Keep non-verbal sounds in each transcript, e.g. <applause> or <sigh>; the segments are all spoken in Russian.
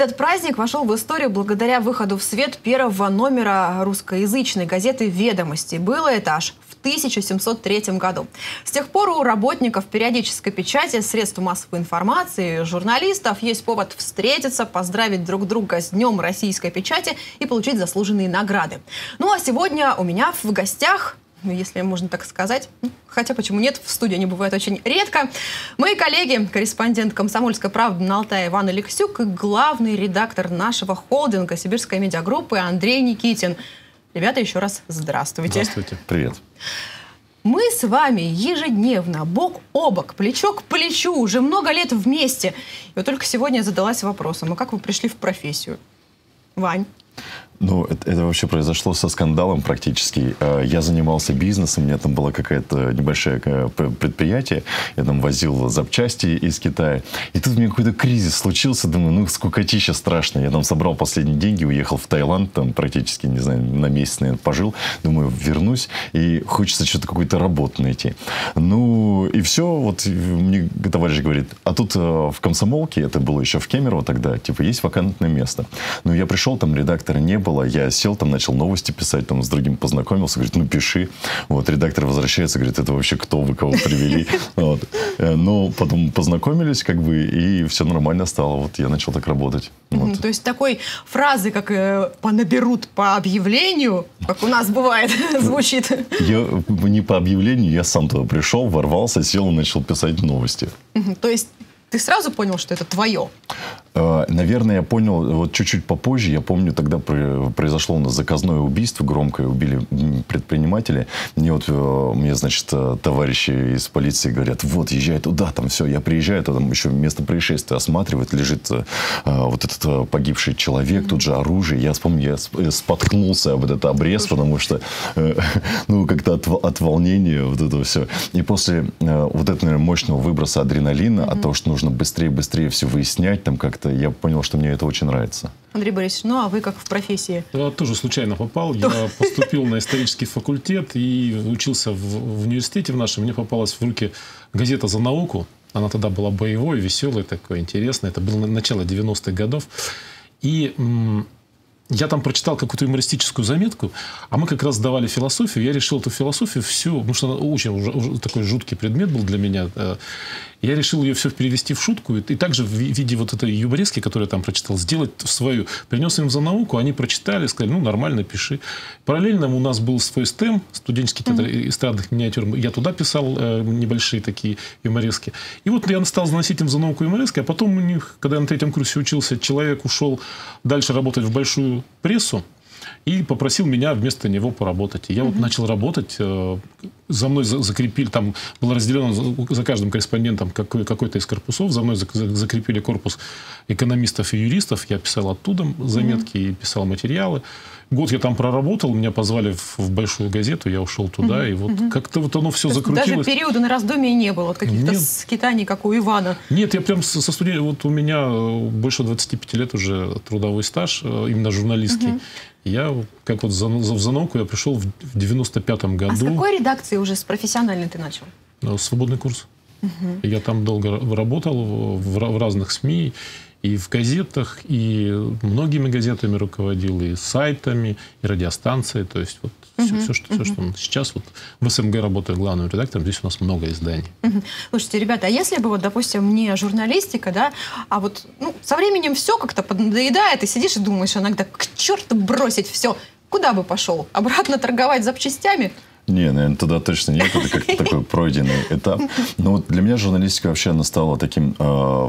Этот праздник вошел в историю благодаря выходу в свет первого номера русскоязычной газеты «Ведомости». Было это аж в 1703 году. С тех пор у работников периодической печати, средств массовой информации, журналистов есть повод встретиться, поздравить друг друга с Днем российской печати и получить заслуженные награды. Ну а сегодня у меня в гостях если можно так сказать. Хотя почему нет, в студии они бывают очень редко. Мои коллеги, корреспондент «Комсомольской правды» на Алтае Иван Алексюк и главный редактор нашего холдинга «Сибирская медиагруппы» Андрей Никитин. Ребята, еще раз здравствуйте. Здравствуйте. Привет. Мы с вами ежедневно, бок о бок, плечо к плечу, уже много лет вместе. И вот только сегодня я задалась вопросом, а как вы пришли в профессию? Вань? Ну, это, это вообще произошло со скандалом практически. Э, я занимался бизнесом, у меня там было какое-то небольшое э, предприятие, я там возил запчасти из Китая. И тут у меня какой-то кризис случился, думаю, ну, скукотища страшно. Я там собрал последние деньги, уехал в Таиланд, там практически, не знаю, на месяц, наверное, пожил. Думаю, вернусь, и хочется что-то, какую-то работу найти. Ну, и все, вот мне товарищ говорит, а тут э, в комсомолке, это было еще в Кемерово тогда, типа, есть вакантное место. Ну, я пришел, там редактора не было, было. Я сел там, начал новости писать, там с другим познакомился, говорит, ну пиши. Вот, редактор возвращается, говорит, это вообще кто, вы кого привели? <laughs> Вот. Э, но потом познакомились, как бы, и все нормально стало. Вот я начал так работать. Вот. То есть такой фразы, как э, «понаберут по объявлению», как у нас бывает, <laughs> звучит. Я не по объявлению, я сам туда пришел, ворвался, сел и начал писать новости. То есть ты сразу понял, что это твое? Э, наверное, я понял вот чуть-чуть попозже. Я помню, тогда произошло у нас заказное убийство громкое, убили предприниматели. Мне вот, э, мне, значит, э, товарищи из полиции говорят, вот, езжай туда, там все. Я приезжаю, там еще место происшествия осматривают, лежит вот этот погибший человек, тут же оружие. Я вспомню, я споткнулся об этот обрез, потому что, <laughs> ну, как-то от, от волнения вот это все. И после вот этого, наверное, мощного выброса адреналина, mm-hmm. от того, что нужно быстрее-быстрее все выяснять, там как-то я понял, что мне это очень нравится. Андрей Борисович, ну а вы как в профессии? Я тоже случайно попал. Я поступил на исторический факультет и учился в, в университете в нашем. Мне попалась в руки газета «За науку». Она тогда была боевой, веселой, такой интересной. Это было начало 90-х годов. И я там прочитал какую-то юмористическую заметку, а мы как раз сдавали философию. Я решил эту философию всю, потому что она очень уже, такой жуткий предмет был для меня. Э, я решил ее все перевести в шутку и, и также в виде вот этой юморески, которую я там прочитал, сделать свою. Принес им за науку, они прочитали, сказали, ну, нормально, пиши. Параллельно у нас был свой стем, студенческий театр mm-hmm. эстрадных миниатюр. Я туда писал э, небольшие такие юморески. И вот я стал заносить им за науку юморески, а потом у них, когда я на третьем курсе учился, человек ушел дальше работать в большую прессу, и попросил меня вместо него поработать. И я mm-hmm. вот начал работать. За мной закрепили, там было разделено за каждым корреспондентом какой- какой-то из корпусов. За мной закрепили корпус экономистов и юристов. Я писал оттуда заметки mm-hmm. и писал материалы. Год я там проработал, меня позвали в, в большую газету, я ушел туда, mm-hmm. и вот mm-hmm. как-то вот оно все То закрутилось. Даже периода на раздумие не было, вот каких-то скитаний, как у Ивана. Нет, я прям со, студентом, вот у меня э, больше 25 лет уже трудовой стаж, э, именно журналистский. Mm-hmm. Я, как вот за, за, в Занауку, я пришел в, в 95-м году. А с какой редакции уже с профессиональной ты начал? Э, свободный курс. Угу. Я там долго работал в, в разных СМИ и в газетах, и многими газетами руководил, и сайтами, и радиостанцией. То есть вот угу. все, все, что, все, что сейчас вот в СМГ работаю главным редактором, здесь у нас много изданий. Угу. Слушайте, ребята, а если бы вот, допустим, не журналистика, да, а вот ну, со временем все как-то поднадоедает, и сидишь и думаешь иногда, к черту бросить все, куда бы пошел? Обратно торговать запчастями? Не, наверное, туда точно нет. Это как такой пройденный этап. Но вот для меня журналистика вообще она стала таким э,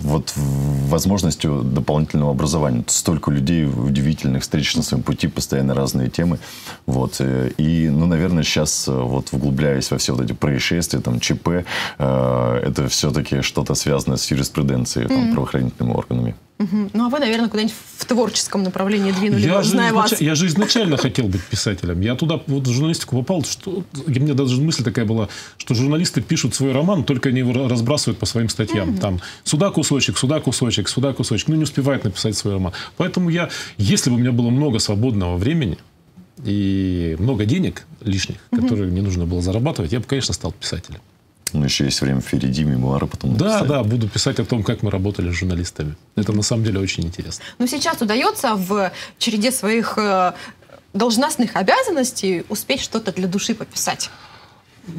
вот возможностью дополнительного образования. Столько людей удивительных встреч на своем пути, постоянно разные темы. Вот. Э, и, ну, наверное, сейчас, э, вот вглубляясь во все вот эти происшествия, там, ЧП, э, это все-таки что-то связанное с юриспруденцией, там, правоохранительными органами. Угу. Ну, а вы, наверное, куда-нибудь в творческом направлении двинули, я же зная изнач... вас. Я же изначально хотел быть писателем. Я туда вот в журналистику попал, что и мне даже мысль такая была, что журналисты пишут свой роман, только они его разбрасывают по своим статьям. Угу. Там сюда кусочек, сюда кусочек, сюда кусочек. Ну, не успевает написать свой роман. Поэтому я, если бы у меня было много свободного времени и много денег лишних, угу. которые мне нужно было зарабатывать, я бы, конечно, стал писателем. Ну, еще есть время впереди, мемуары потом Да, написать. да, буду писать о том, как мы работали с журналистами. Это на самом деле очень интересно. Но сейчас удается в череде своих э, должностных обязанностей успеть что-то для души пописать?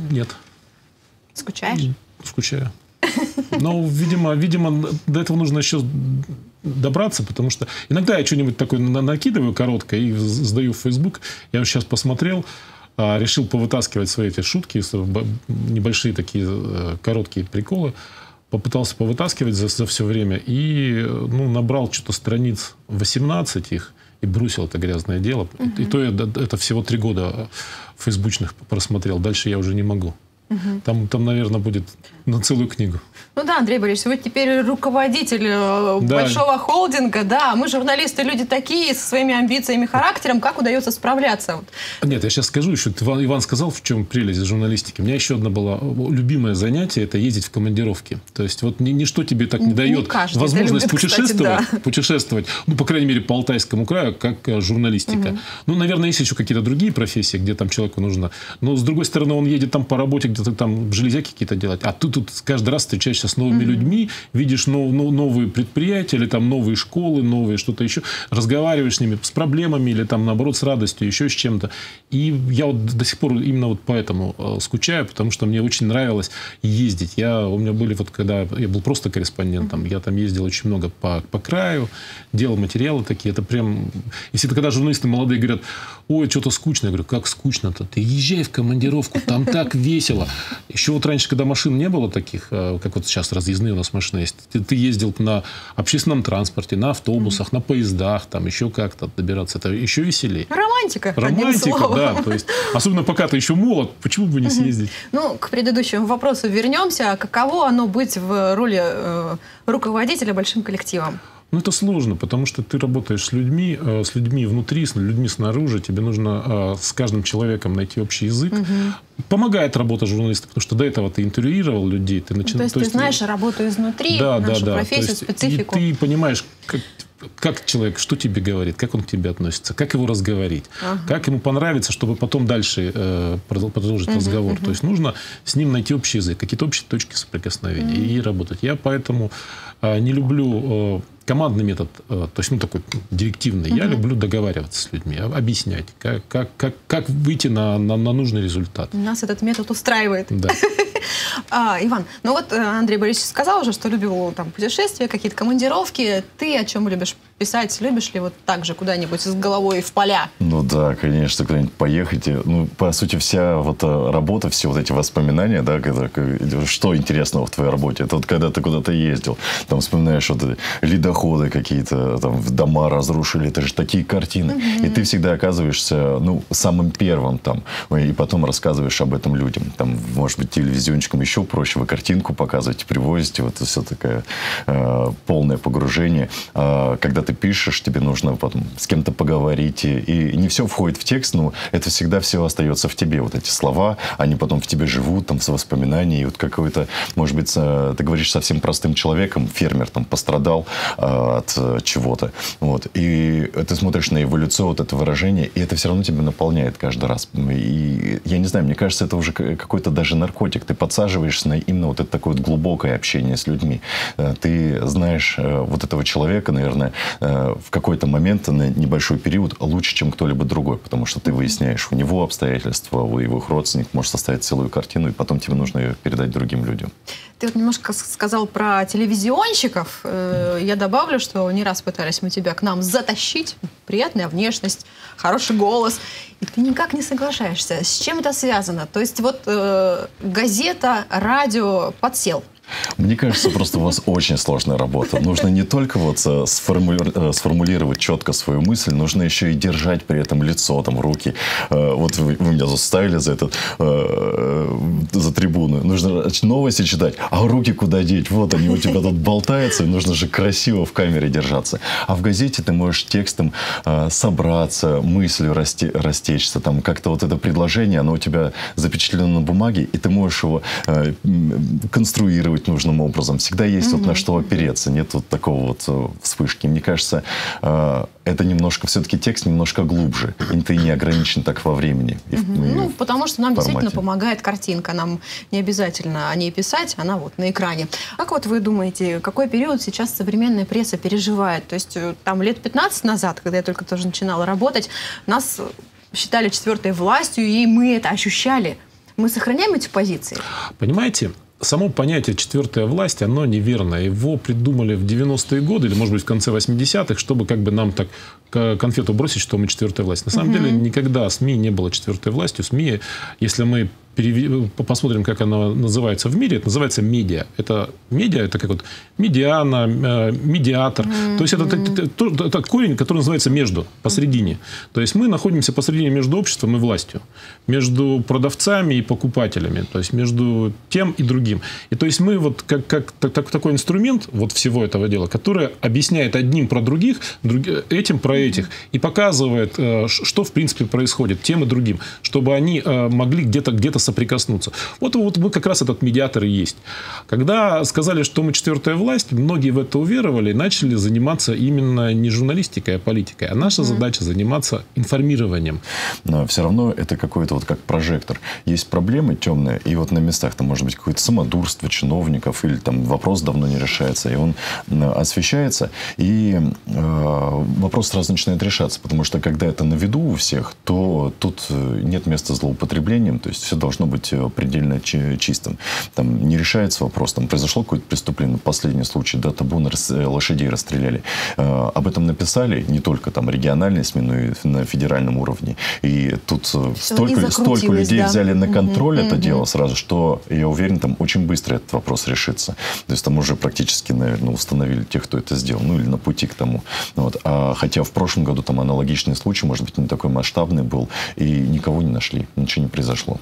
Нет, Скучаешь? скучаю. Но, видимо, видимо, до этого нужно еще добраться, потому что иногда я что-нибудь такое на- накидываю короткое и сдаю в Facebook. Я вот сейчас посмотрел, решил повытаскивать свои эти шутки, небольшие такие э, короткие приколы. Попытался повытаскивать за, за все время и э, ну, набрал что-то страниц 18 их и бросил это грязное дело. И то я это всего три года фейсбучных просмотрел. Дальше я уже не могу. Там, там, наверное, будет на целую книгу. Ну да, Андрей Борисович, вы теперь руководитель э, Да. большого холдинга, да, мы журналисты, люди такие, со своими амбициями, характером, как удается справляться? Нет, я сейчас скажу еще. Иван, Иван сказал, в чем прелесть журналистики. У меня еще одно было любимое занятие – это ездить в командировки. То есть вот ни- ничто тебе так не Не дает каждый возможность любит, кстати, путешествовать, да. путешествовать, ну, по крайней мере, по Алтайскому краю, как э, журналистика. Ну, наверное, есть еще какие-то другие профессии, где там человеку нужно. Но, с другой стороны, он едет там по работе, где-то там железяки какие-то делать. А ты тут каждый раз встречаешься с новыми людьми, видишь нов- нов- новые предприятия или там новые школы, новые что-то еще, разговариваешь с ними с проблемами или там, наоборот, с радостью, еще с чем-то. И я вот до сих пор именно вот поэтому э, скучаю, потому что мне очень нравилось ездить. Я, у меня были вот, когда я был просто корреспондентом, я там ездил очень много по, по краю, делал материалы такие. Это прям... Если это когда журналисты молодые говорят, ой, что-то скучно. Я говорю, как скучно-то? Ты езжай в командировку, там так весело. Еще вот раньше, когда машин не было таких, э, как вот сейчас разъездные у нас машины есть, ты, ты ездил на общественном транспорте, на автобусах, на поездах, там еще как-то добираться. Это еще веселее. Романтика, Романтика, да. То есть, особенно пока ты еще молод, почему бы не съездить? Ну, к предыдущему вопросу вернемся. Каково оно быть в роли э, руководителя большим коллективом? Ну, это сложно, потому что ты работаешь с людьми, э, с людьми внутри, с людьми снаружи. Тебе нужно э, с каждым человеком найти общий язык. Помогает работа журналиста, потому что до этого ты интервьюировал людей. Ты начи- То есть ты знаешь работу изнутри, да, да, нашу да. профессию, То есть специфику. И ты понимаешь, как, как человек, что тебе говорит, как он к тебе относится, как его разговорить, как ему понравится, чтобы потом дальше э, продол- продолжить разговор. То есть нужно с ним найти общий язык, какие-то общие точки соприкосновения и работать. Я поэтому э, не люблю э, командный метод, э, то есть ну такой директивный. Я люблю договариваться с людьми, об- объяснять, как, как, как, как выйти на, на, на нужный результат. Нас этот метод устраивает. Да. <laughs> А, Иван, ну вот э, Андрей Борисович сказал уже, что любил там путешествия, какие-то командировки. Ты о чем любишь писать? Любишь ли вот так же куда-нибудь с головой в поля? Ну да, конечно, куда-нибудь поехать. И, Ну, по сути, вся вот э, работа, все вот эти воспоминания, да, когда, что интересного в твоей работе, это вот когда ты куда-то ездил, там вспоминаешь вот ледоходы какие-то, там в дома разрушили, это же такие картины. И ты всегда оказываешься, ну, самым первым там, и потом рассказываешь об этом людям. Там, может быть, телевизиончикам еще проще, вы картинку показываете, привозите, вот это все такое э, полное погружение. А когда ты пишешь, тебе нужно потом с кем-то поговорить, и, не все входит в текст, но это всегда все остается в тебе. Вот эти слова, они потом в тебе живут, там, с воспоминаниями. И вот какой-то, может быть, ты говоришь совсем простым человеком, фермер там пострадал э, от э, чего-то. Вот. И ты смотришь на эволюцию вот это выражение, и это все равно тебя наполняет каждый раз. И я не знаю, мне кажется, это уже какой-то даже наркотик. Ты подсаживаешься на именно вот это такое вот глубокое общение с людьми. Э, Ты знаешь э, вот этого человека, наверное, в какой-то момент на небольшой период лучше, чем кто-либо другой, потому что ты выясняешь у него обстоятельства, у его родственников можешь составить целую картину, и потом тебе нужно ее передать другим людям. Ты вот немножко сказал про телевизионщиков. Э, Я добавлю, что не раз пытались мы тебя к нам затащить. Приятная внешность, хороший голос. И ты никак не соглашаешься. С чем это связано? То есть вот э, газета, радио подсел. Мне кажется, просто у вас очень сложная работа. Нужно не только вот э, сформули- э, сформулировать четко свою мысль, нужно еще и держать при этом лицо, там, руки. Э, Вот вы, вы меня заставили за этот, за трибуну. Нужно новости читать, а руки куда деть? Вот они у тебя тут болтаются, и нужно же красиво в камере держаться. А в газете ты можешь текстом собраться, мыслью расте- растечься, там как-то вот это предложение, оно у тебя запечатлено на бумаге, и ты можешь его конструировать, реагирует нужным образом. Всегда есть вот на что опереться. Нет вот такого вот э, вспышки. Мне кажется, э, это немножко, все-таки текст немножко глубже. И ты не ограничен так во времени. и в- и Ну, в потому что нам действительно формате. помогает картинка. Нам не обязательно о ней писать, она вот на экране. Как вот вы думаете, какой период сейчас современная пресса переживает? То есть э, там лет 15 назад, когда я только тоже начинала работать, нас считали четвертой властью, и мы это ощущали. Мы сохраняем эти позиции? Понимаете, само понятие «четвертая власть», оно неверно. Его придумали в 90-е годы, или, может быть, в конце 80-х, чтобы как бы нам так конфету бросить, что мы четвертая власть. На самом деле, никогда СМИ не было четвертой властью. СМИ, если мы переви- посмотрим, как она называется в мире, это называется медиа. Это медиа, это как вот медиана, э, медиатор. То есть это, это- это- это корень, который называется между, посередине. То есть мы находимся посередине между обществом и властью, между продавцами и покупателями, то есть между тем и другим. И то есть мы вот как, как так- так- такой инструмент вот всего этого дела, который объясняет одним про других, други- этим про этих, и показывает, э, что в принципе происходит тем и другим, чтобы они э, могли где-то где соприкоснуться. Вот, вот мы как раз этот медиатор и есть. Когда сказали, что мы четвертая власть, многие в это уверовали и начали заниматься именно не журналистикой, а политикой. А наша задача заниматься информированием. но все равно это какой-то вот как прожектор. Есть проблемы темные, и вот на местах там может быть какое-то самодурство чиновников, или там вопрос давно не решается, и он освещается, и э, вопрос сразу начинает решаться, потому что когда это на виду у всех, то тут э, нет места злоупотреблениям, то есть все должно быть э, предельно чи- чистым. Там не решается вопрос, там произошло какое-то преступление, последний случай, да, табун рас- э, лошадей расстреляли. Э, об этом написали не только там региональные СМИ, но и на федеральном уровне. И тут столько, и столько людей да. взяли на контроль это мгм. дело сразу, что я уверен, там очень быстро этот вопрос решится. То есть там уже практически, наверное, установили тех, кто это сделал, ну или на пути к тому. Вот. А, хотя в прошлом году там аналогичный случай, может быть, не такой масштабный был, и никого не нашли, ничего не произошло.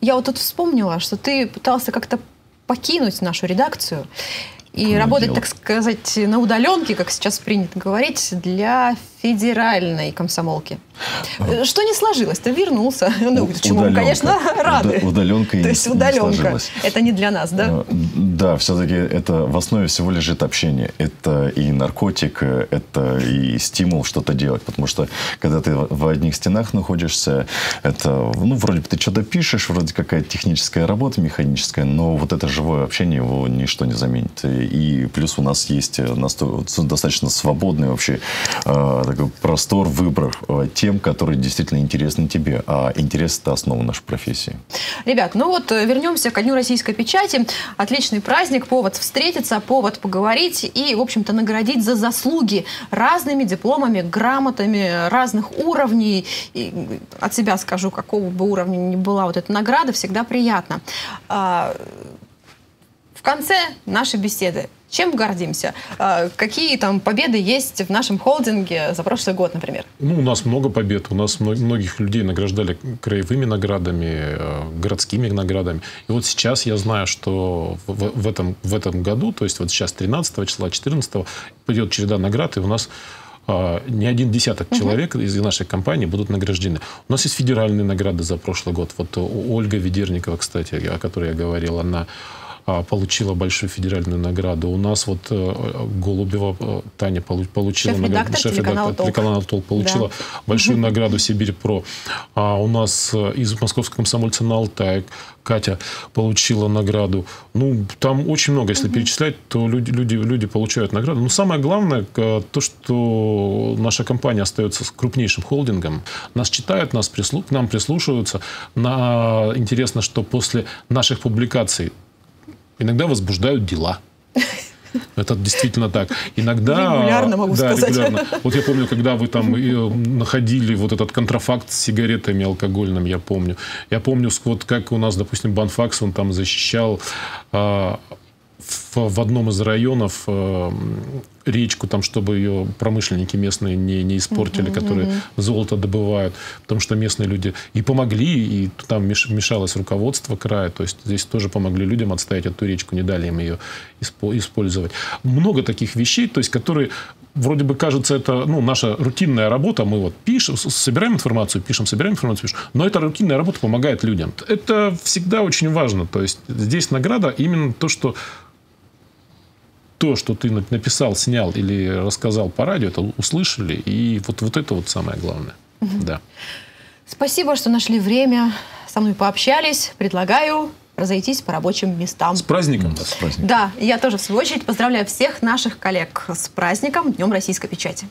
Я вот тут вспомнила, что ты пытался как-то покинуть нашу редакцию и Какое работать, дело? так сказать, на удаленке, как сейчас принято говорить, для федеральной комсомолки. Э, Что не сложилось? Ты вернулся. <laughs> Ну, У- чему мы, удаленка. конечно, рады. Уда- удаленка То не есть не удаленка. сложилось. Это не для нас, да? Э, Да, все-таки это в основе всего лежит общение. Это и наркотик, э, это и стимул что-то делать. Потому что когда ты в в одних стенах находишься, это, ну, вроде бы ты что-то пишешь, вроде какая-то техническая работа механическая, но вот это живое общение его ничто не заменит. И плюс у нас есть э, достаточно свободный вообще э, такой простор, выбор э, тем, которые действительно интересны тебе. А интерес – это основа нашей профессии. Ребят, ну вот вернемся ко Дню российской печати. Отличный праздник, повод встретиться, повод поговорить и, в общем-то, наградить за заслуги разными дипломами, грамотами разных уровней. И от себя скажу, какого бы уровня ни была вот эта награда, всегда приятно. В конце нашей беседы чем гордимся? А, Какие там победы есть в нашем холдинге за прошлый год, например? Ну, у нас много побед. У нас мно- многих людей награждали краевыми наградами, э, городскими наградами. И вот сейчас я знаю, что в, в- этом, в этом году, то есть вот сейчас 13 числа, 14 пойдет череда наград, и у нас а, не один десяток человек из нашей компании будут награждены. У нас есть федеральные награды за прошлый год. Вот у- Ольга Ведерникова, кстати, о которой я говорил, она получила большую федеральную награду. У нас вот э, Голубева э, Таня полу- получила Шеф-редактор награду. «Толк». телеканала «Толк» получила Да. большую награду Сибирь Про. А у нас э, из московского комсомольца на Алтае Катя получила награду. Ну, там очень много, если перечислять, то люди, люди, люди получают награду. Но самое главное, то, что наша компания остается крупнейшим холдингом. Нас читают, нас прислу... к нам прислушиваются. На... Интересно, что после наших публикаций иногда возбуждают дела. <laughs> Это действительно так. Иногда... Регулярно, могу да, сказать. регулярно. <laughs> Вот я помню, когда вы там э, находили вот этот контрафакт с сигаретами алкогольным, я помню. Я помню, вот как у нас, допустим, Банфакс, он там защищал а, в, в одном из районов э, речку, там, чтобы ее промышленники местные не, не испортили, которые золото добывают, потому что местные люди и помогли, и там меш- вмешалось руководство края, то есть здесь тоже помогли людям отстоять эту речку, не дали им ее испо- использовать. Много таких вещей, то есть, которые вроде бы кажется, это ну, наша рутинная работа. Мы вот пишем, собираем информацию, пишем, собираем информацию, пишем. Но эта рутинная работа помогает людям. Это всегда очень важно. То есть здесь награда именно то, что то, что ты на- написал, снял или рассказал по радио, это услышали. И вот, вот это вот самое главное. Да. Спасибо, что нашли время, со мной пообщались. Предлагаю разойтись по рабочим местам. С праздником С вас. праздником. Да, я тоже в свою очередь поздравляю всех наших коллег с праздником Днем Российской Печати.